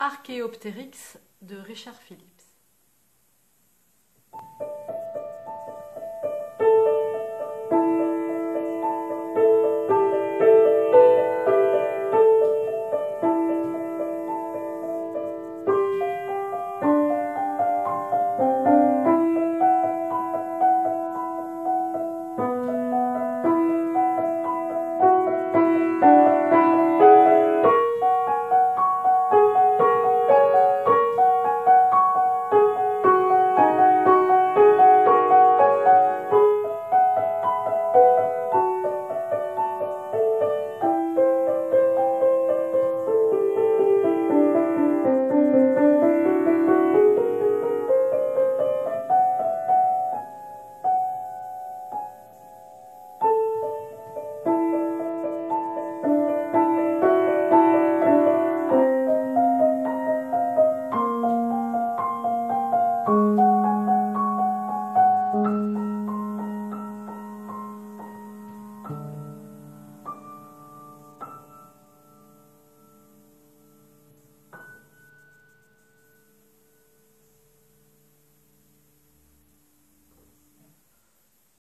Archéoptérix de Richard Philippe.